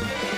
Bye.